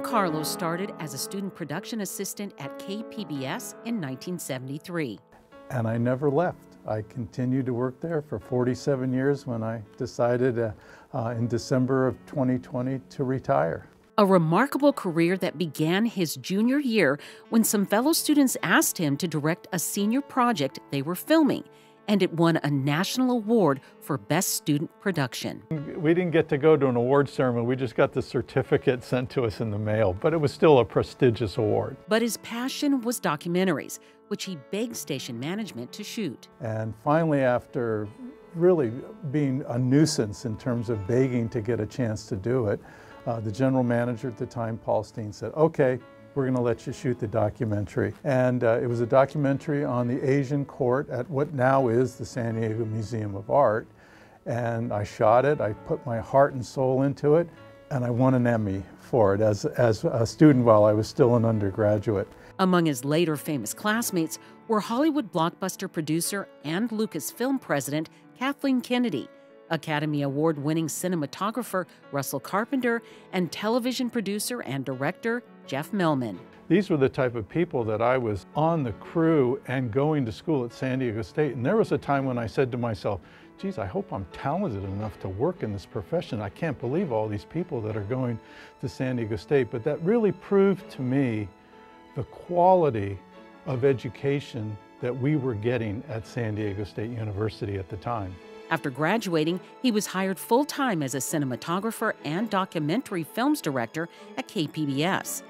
Karlo started as a student production assistant at KPBS in 1973. And I never left. I continued to work there for 47 years when I decided uh, uh, in December of 2020 to retire. A remarkable career that began his junior year when some fellow students asked him to direct a senior project they were filming and it won a national award for Best Student Production. We didn't get to go to an award ceremony, we just got the certificate sent to us in the mail, but it was still a prestigious award. But his passion was documentaries, which he begged station management to shoot. And finally, after really being a nuisance in terms of begging to get a chance to do it, uh, the general manager at the time, Paul Steen, said, okay, we're going to let you shoot the documentary. And uh, it was a documentary on the Asian court at what now is the San Diego Museum of Art. And I shot it, I put my heart and soul into it, and I won an Emmy for it as, as a student while I was still an undergraduate. Among his later famous classmates were Hollywood blockbuster producer and Lucasfilm president Kathleen Kennedy, Academy Award winning cinematographer Russell Carpenter, and television producer and director Jeff Melman. These were the type of people that I was on the crew and going to school at San Diego State. And there was a time when I said to myself, geez, I hope I'm talented enough to work in this profession. I can't believe all these people that are going to San Diego State. But that really proved to me the quality of education that we were getting at San Diego State University at the time. After graduating, he was hired full time as a cinematographer and documentary films director at KPBS.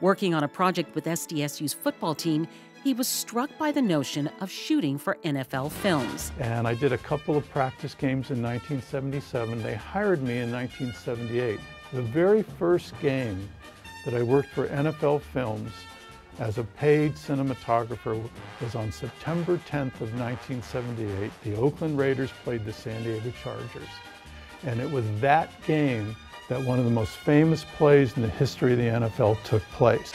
Working on a project with SDSU's football team, he was struck by the notion of shooting for NFL films. And I did a couple of practice games in 1977. They hired me in 1978. The very first game that I worked for NFL Films as a paid cinematographer was on September 10th of 1978. The Oakland Raiders played the San Diego Chargers. And it was that game that one of the most famous plays in the history of the NFL took place.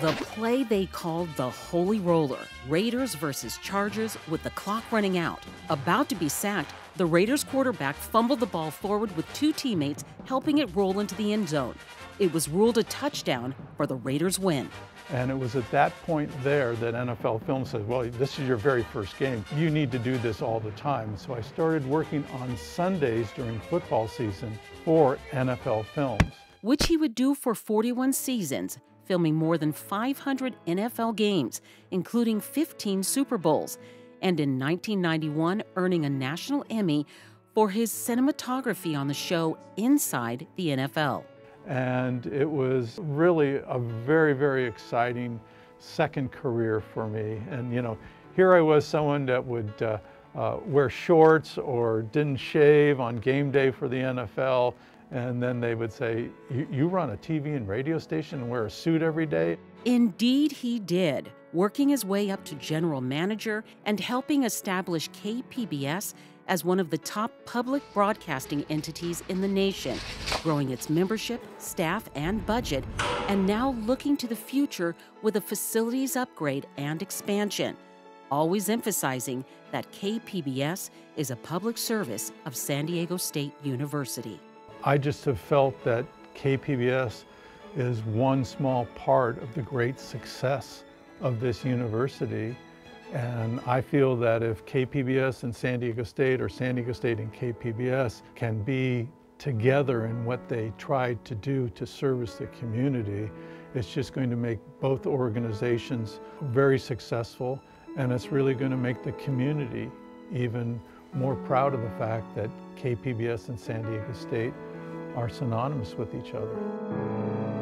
The play they called the Holy Roller Raiders versus Chargers with the clock running out. About to be sacked, the Raiders quarterback fumbled the ball forward with two teammates helping it roll into the end zone. It was ruled a touchdown for the Raiders' win. And it was at that point there that NFL Film said, well, this is your very first game. You need to do this all the time. So I started working on Sundays during football season for NFL Films. Which he would do for 41 seasons, filming more than 500 NFL games, including 15 Super Bowls, and in 1991 earning a national Emmy for his cinematography on the show Inside the NFL and it was really a very, very exciting second career for me. And you know, here I was someone that would uh, uh, wear shorts or didn't shave on game day for the NFL, and then they would say, you run a TV and radio station and wear a suit every day? Indeed, he did, working his way up to general manager and helping establish KPBS as one of the top public broadcasting entities in the nation, growing its membership, staff, and budget, and now looking to the future with a facilities upgrade and expansion, always emphasizing that KPBS is a public service of San Diego State University. I just have felt that KPBS is one small part of the great success of this university and I feel that if KPBS and San Diego State or San Diego State and KPBS can be together in what they tried to do to service the community, it's just going to make both organizations very successful and it's really going to make the community even more proud of the fact that KPBS and San Diego State are synonymous with each other.